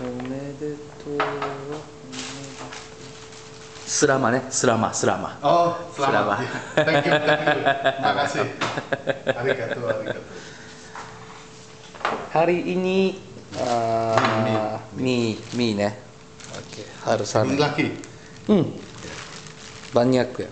おめでとうはスラマねスラマスラマ Oh, selama, selama. thank you, thank you. Makasih. Arigato, arigato. hari ini uh, mie mie ね Oke harus ini lagi. hmm banyak ya